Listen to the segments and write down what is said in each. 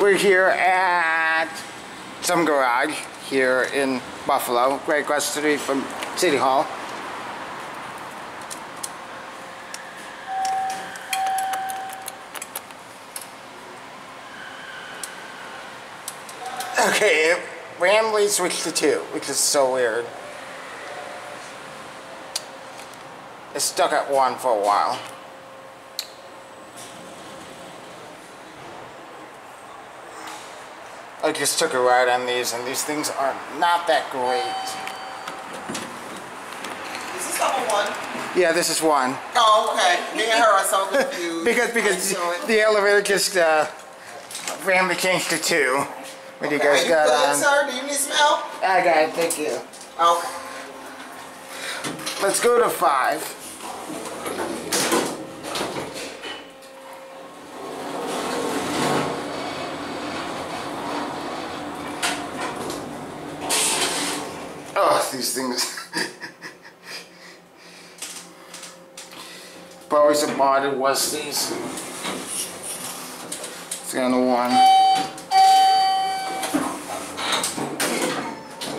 We're here at some garage here in Buffalo, right across the street from City Hall. Okay, it randomly switched to two, which is so weird. It's stuck at one for a while. I just took a ride on these, and these things are not that great. Is this number one? Yeah, this is one. Oh, okay. Me and her are so confused. Because because the elevator just uh, randomly changed to two. What do you guys got good, on? sir? Do you need some help? I got it, thank you. Okay. Let's go to five. These things. Probably some kind of one.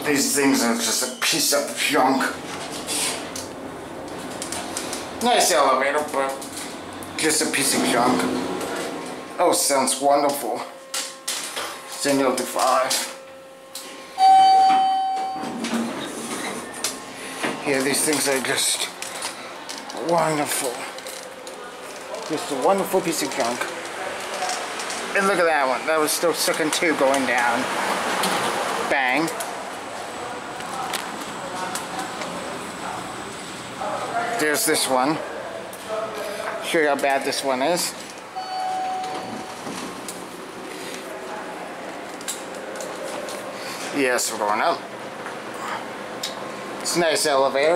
These things are just a piece of junk. Nice elevator, but just a piece of junk. Oh, sounds wonderful. Signal to five. Yeah, these things are just wonderful. Just a wonderful piece of junk. And look at that one. That was still in two going down. Bang. There's this one. Show you how bad this one is. Yes, we're going up. It's a nice elevator.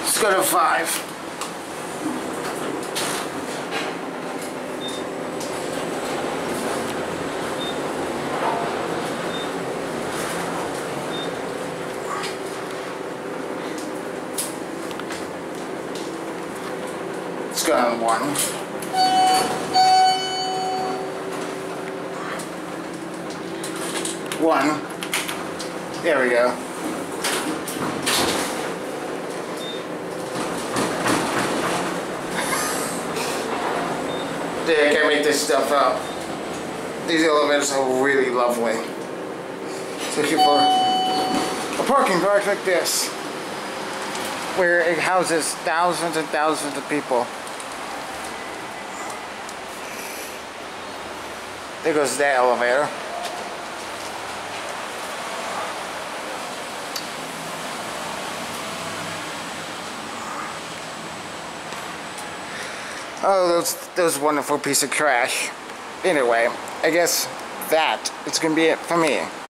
Let's go to five. Let's go on one. One. There we go. Yeah, I can't make this stuff up. These elevators are really lovely. Especially for a parking garage like this. Where it houses thousands and thousands of people. There goes that elevator. Oh, those those wonderful piece of trash. Anyway, I guess that is gonna be it for me.